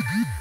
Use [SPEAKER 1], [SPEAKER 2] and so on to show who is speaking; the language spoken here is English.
[SPEAKER 1] Mm-hmm.